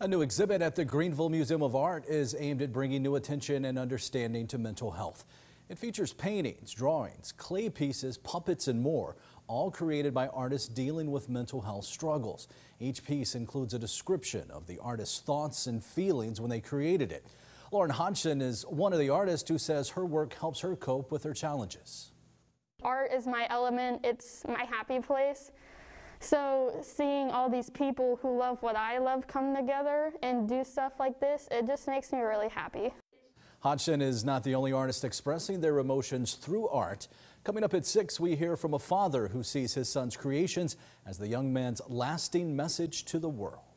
A new exhibit at the Greenville Museum of Art is aimed at bringing new attention and understanding to mental health. It features paintings, drawings, clay pieces, puppets, and more, all created by artists dealing with mental health struggles. Each piece includes a description of the artist's thoughts and feelings when they created it. Lauren Hodgson is one of the artists who says her work helps her cope with her challenges. Art is my element, it's my happy place. So seeing all these people who love what I love come together and do stuff like this, it just makes me really happy. Hodgson is not the only artist expressing their emotions through art. Coming up at 6, we hear from a father who sees his son's creations as the young man's lasting message to the world.